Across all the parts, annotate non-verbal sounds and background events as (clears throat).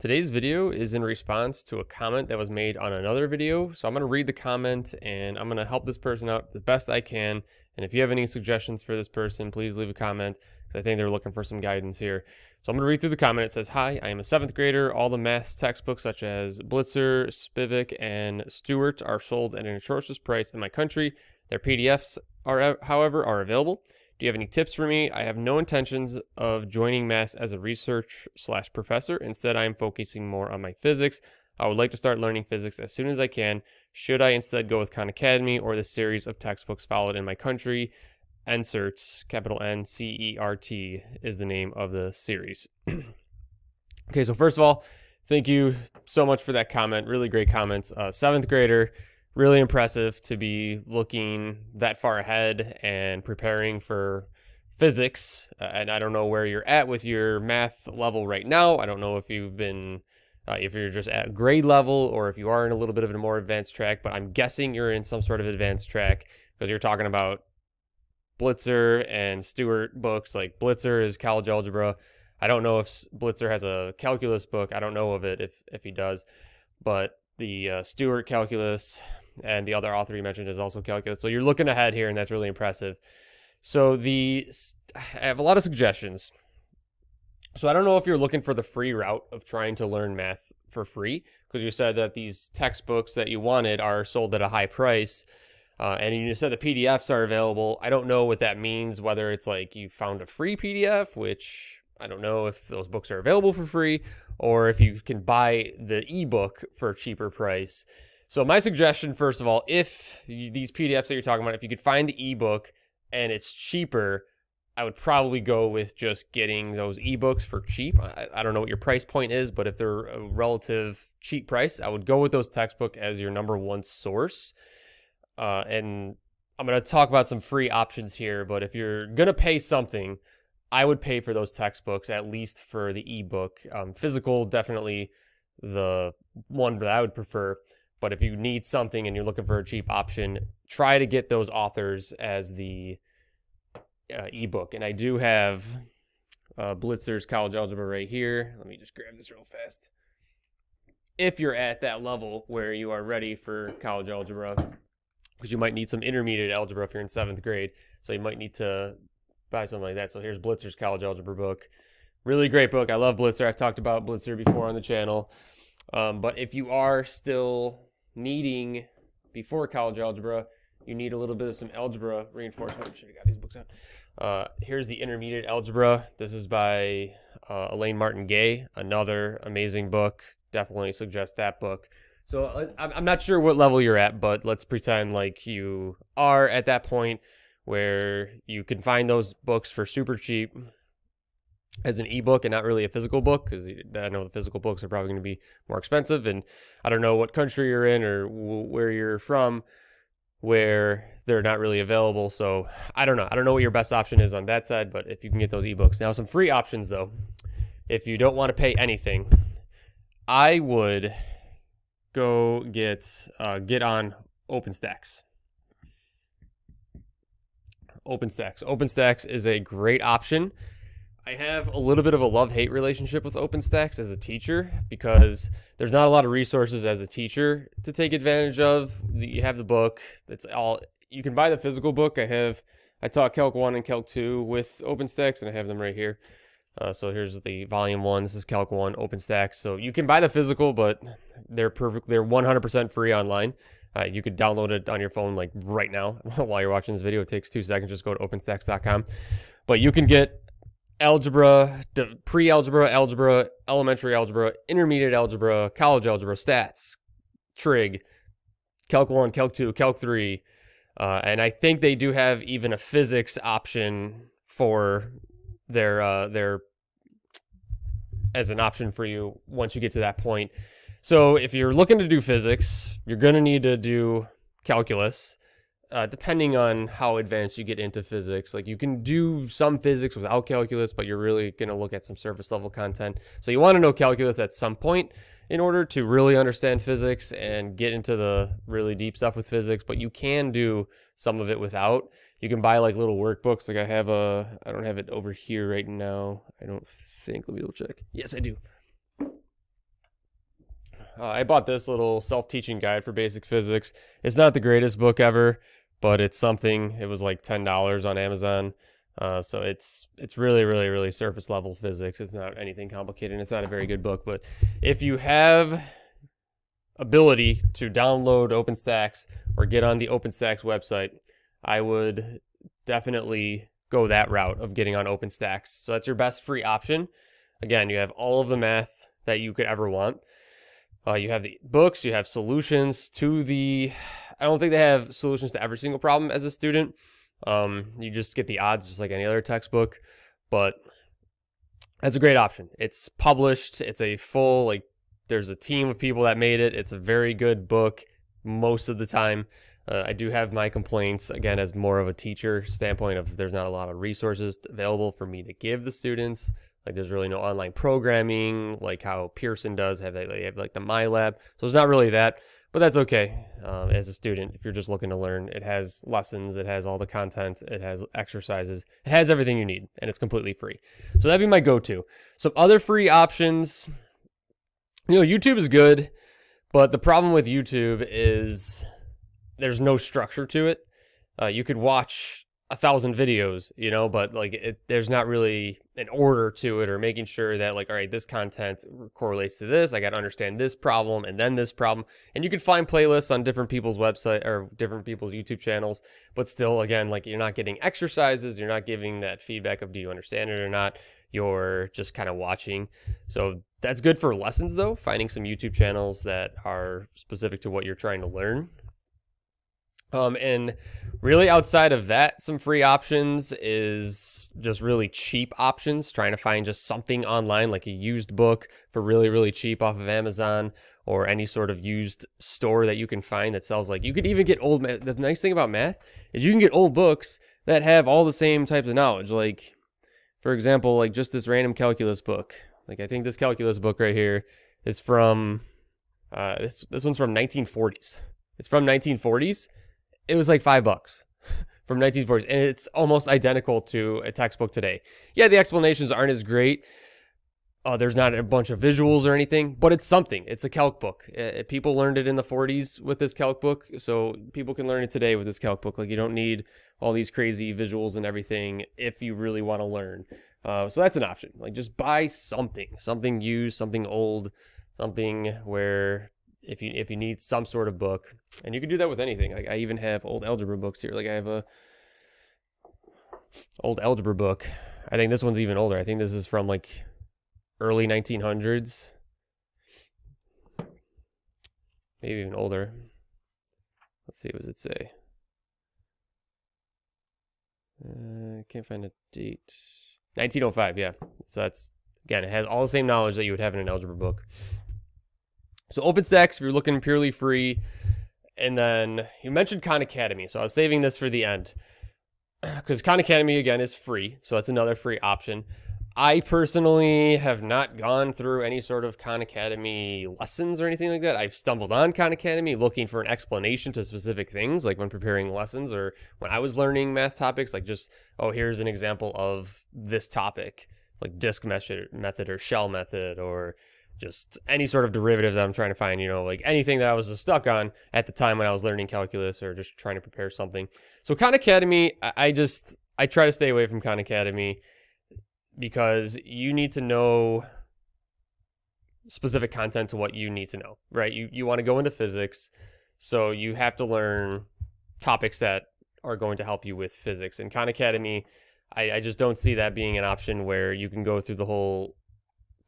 Today's video is in response to a comment that was made on another video. So I'm going to read the comment and I'm going to help this person out the best I can. And if you have any suggestions for this person, please leave a comment because I think they're looking for some guidance here. So I'm going to read through the comment. It says, Hi, I am a seventh grader. All the math textbooks such as Blitzer, Spivak, and Stewart are sold at an atrocious price in my country. Their PDFs are, however, are available. Do you have any tips for me? I have no intentions of joining Mass as a research slash professor. Instead, I am focusing more on my physics. I would like to start learning physics as soon as I can. Should I instead go with Khan Academy or the series of textbooks followed in my country? NCERT, capital N C E R T, is the name of the series. (clears throat) okay, so first of all, thank you so much for that comment. Really great comments. Uh, seventh grader really impressive to be looking that far ahead and preparing for physics. Uh, and I don't know where you're at with your math level right now. I don't know if you've been, uh, if you're just at grade level or if you are in a little bit of a more advanced track, but I'm guessing you're in some sort of advanced track because you're talking about Blitzer and Stewart books. Like Blitzer is college algebra. I don't know if Blitzer has a calculus book. I don't know of it if, if he does, but the uh, Stewart calculus and the other author you mentioned is also calculus. So you're looking ahead here, and that's really impressive. So the I have a lot of suggestions. So I don't know if you're looking for the free route of trying to learn math for free, because you said that these textbooks that you wanted are sold at a high price. Uh, and you said the PDFs are available. I don't know what that means, whether it's like you found a free PDF, which I don't know if those books are available for free, or if you can buy the ebook for a cheaper price. So my suggestion, first of all, if you, these PDFs that you're talking about, if you could find the ebook and it's cheaper, I would probably go with just getting those ebooks for cheap. I, I, don't know what your price point is, but if they're a relative cheap price, I would go with those textbook as your number one source. Uh, and I'm going to talk about some free options here, but if you're going to pay something, I would pay for those textbooks at least for the ebook. Um, physical, definitely the one that I would prefer. But if you need something and you're looking for a cheap option, try to get those authors as the uh, ebook. And I do have uh, Blitzer's College Algebra right here. Let me just grab this real fast. If you're at that level where you are ready for college algebra, because you might need some intermediate algebra if you're in seventh grade, so you might need to buy something like that. So here's Blitzer's College Algebra book. Really great book. I love Blitzer. I've talked about Blitzer before on the channel. Um, but if you are still needing before college algebra, you need a little bit of some algebra reinforcement. Should have got these books out. Uh, here's the intermediate algebra. This is by uh, Elaine Martin Gay, another amazing book. Definitely suggest that book. So uh, I'm not sure what level you're at, but let's pretend like you are at that point where you can find those books for super cheap as an ebook and not really a physical book because I know the physical books are probably going to be more expensive. And I don't know what country you're in or where you're from where they're not really available. So I don't know. I don't know what your best option is on that side, but if you can get those ebooks. Now, some free options though. If you don't want to pay anything, I would go get uh, get on OpenStax. OpenStax. OpenStax is a great option I have a little bit of a love hate relationship with OpenStax as a teacher because there's not a lot of resources as a teacher to take advantage of. You have the book. That's all. You can buy the physical book. I have. I taught Calc one and Calc two with OpenStax, and I have them right here. Uh, so here's the volume one. This is Calc one OpenStax. So you can buy the physical, but they're perfect. They're 100% free online. Uh, you could download it on your phone like right now (laughs) while you're watching this video. It takes two seconds. Just go to OpenStax.com. But you can get algebra, pre-algebra, algebra, elementary algebra, intermediate algebra, college algebra, stats, trig, calc 1, calc 2, calc 3. Uh, and I think they do have even a physics option for their uh, their as an option for you once you get to that point. So if you're looking to do physics, you're going to need to do calculus uh, depending on how advanced you get into physics, like you can do some physics without calculus, but you're really going to look at some surface level content. So you want to know calculus at some point in order to really understand physics and get into the really deep stuff with physics, but you can do some of it without. You can buy like little workbooks. Like I have a, I don't have it over here right now. I don't think, let me double check. Yes, I do. Uh, I bought this little self-teaching guide for basic physics. It's not the greatest book ever, but it's something. It was like ten dollars on Amazon. Uh, so it's it's really really really surface level physics. It's not anything complicated. It's not a very good book, but if you have ability to download OpenStax or get on the OpenStax website, I would definitely go that route of getting on OpenStax. So that's your best free option. Again, you have all of the math that you could ever want. Uh, you have the books, you have solutions to the. I don't think they have solutions to every single problem as a student. Um, you just get the odds just like any other textbook, but that's a great option. It's published. It's a full like. There's a team of people that made it. It's a very good book most of the time. Uh, I do have my complaints again as more of a teacher standpoint of there's not a lot of resources available for me to give the students. Like there's really no online programming like how Pearson does have they have like the MyLab. So it's not really that, but that's okay. Um, as a student, if you're just looking to learn, it has lessons, it has all the content, it has exercises, it has everything you need, and it's completely free. So that'd be my go-to. Some other free options. You know, YouTube is good, but the problem with YouTube is there's no structure to it. Uh, you could watch a thousand videos, you know, but like it, there's not really an order to it or making sure that like, all right, this content correlates to this. I got to understand this problem and then this problem. And you can find playlists on different people's website or different people's YouTube channels, but still, again, like you're not getting exercises. You're not giving that feedback of do you understand it or not. You're just kind of watching. So that's good for lessons though, finding some YouTube channels that are specific to what you're trying to learn um, and really outside of that, some free options is just really cheap options. Trying to find just something online, like a used book for really, really cheap off of Amazon or any sort of used store that you can find that sells like you could even get old. The nice thing about math is you can get old books that have all the same types of knowledge. Like, for example, like just this random calculus book. Like I think this calculus book right here is from uh, this this one's from 1940s. It's from 1940s it was like five bucks from 1940s, and it's almost identical to a textbook today. Yeah, the explanations aren't as great. Uh, there's not a bunch of visuals or anything, but it's something. It's a calc book. Uh, people learned it in the 40s with this calc book, so people can learn it today with this calc book. Like you don't need all these crazy visuals and everything if you really want to learn. Uh, so that's an option. Like just buy something, something used, something old, something where if you if you need some sort of book, and you can do that with anything. Like I even have old algebra books here. Like I have a old algebra book. I think this one's even older. I think this is from like early 1900s, maybe even older. Let's see, what does it say? Uh, I can't find a date. 1905, yeah. So that's again, it has all the same knowledge that you would have in an algebra book. So OpenStax, if you're looking purely free, and then you mentioned Khan Academy. So I was saving this for the end (clears throat) because Khan Academy again is free. So that's another free option. I personally have not gone through any sort of Khan Academy lessons or anything like that. I've stumbled on Khan Academy looking for an explanation to specific things, like when preparing lessons or when I was learning math topics, like just, oh, here's an example of this topic, like disk method or shell method or just any sort of derivative that I'm trying to find, you know, like anything that I was stuck on at the time when I was learning calculus or just trying to prepare something. So Khan Academy, I just I try to stay away from Khan Academy because you need to know specific content to what you need to know, right? You you want to go into physics, so you have to learn topics that are going to help you with physics. And Khan Academy, I, I just don't see that being an option where you can go through the whole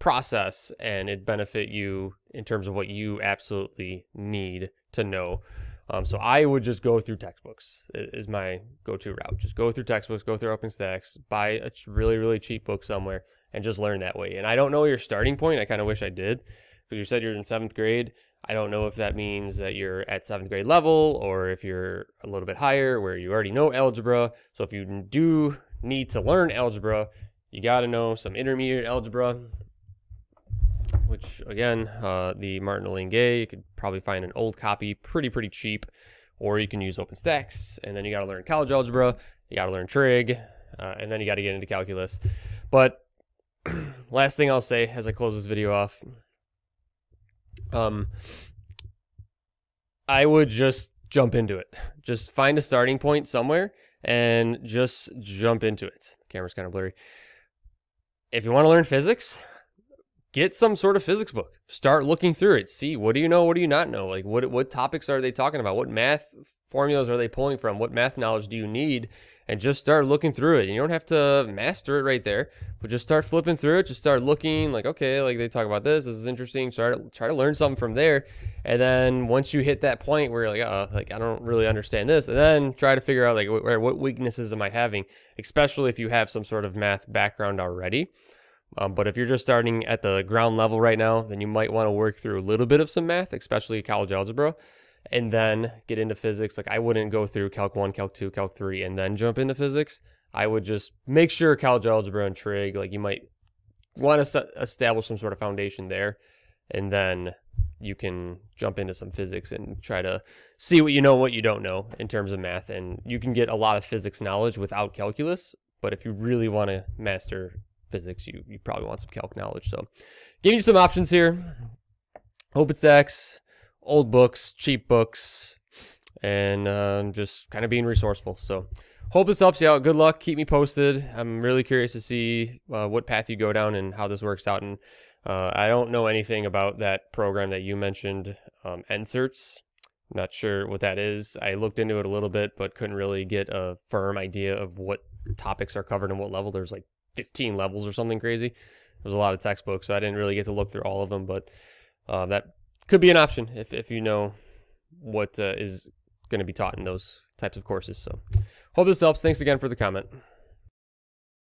process and it benefit you in terms of what you absolutely need to know. Um, so I would just go through textbooks is my go-to route. Just go through textbooks, go through OpenStax, buy a really really cheap book somewhere, and just learn that way. And I don't know your starting point. I kind of wish I did because you said you're in seventh grade. I don't know if that means that you're at seventh grade level or if you're a little bit higher where you already know algebra. So if you do need to learn algebra, you got to know some intermediate algebra which again, uh, the Martin Alingay, you could probably find an old copy pretty, pretty cheap, or you can use OpenStax, and then you got to learn college algebra, you got to learn trig, uh, and then you got to get into calculus. But (clears throat) last thing I'll say as I close this video off, Um, I would just jump into it. Just find a starting point somewhere and just jump into it. Camera's kind of blurry. If you want to learn physics, get some sort of physics book. Start looking through it. See what do you know, what do you not know? Like what what topics are they talking about? What math formulas are they pulling from? What math knowledge do you need? And just start looking through it. And you don't have to master it right there, but just start flipping through it. Just start looking like, okay, like they talk about this. This is interesting. Start try to learn something from there. And then once you hit that point where you're like, oh, like I don't really understand this, and then try to figure out like what weaknesses am I having, especially if you have some sort of math background already. Um, but if you're just starting at the ground level right now, then you might want to work through a little bit of some math, especially college algebra and then get into physics. Like I wouldn't go through Calc 1, Calc 2, Calc 3, and then jump into physics. I would just make sure college algebra and trig, like you might want to establish some sort of foundation there, and then you can jump into some physics and try to see what you know, what you don't know in terms of math. And you can get a lot of physics knowledge without calculus. But if you really want to master physics, you, you probably want some calc knowledge. So, giving you some options here. OpenStax, old books, cheap books, and uh, just kind of being resourceful. So, hope this helps you out. Good luck. Keep me posted. I'm really curious to see uh, what path you go down and how this works out. And uh, I don't know anything about that program that you mentioned, um, NCERTS. I'm not sure what that is. I looked into it a little bit, but couldn't really get a firm idea of what topics are covered and what level. There's like 15 levels or something crazy. There's a lot of textbooks, so I didn't really get to look through all of them, but uh, that could be an option if, if you know what uh, is going to be taught in those types of courses. So, hope this helps. Thanks again for the comment.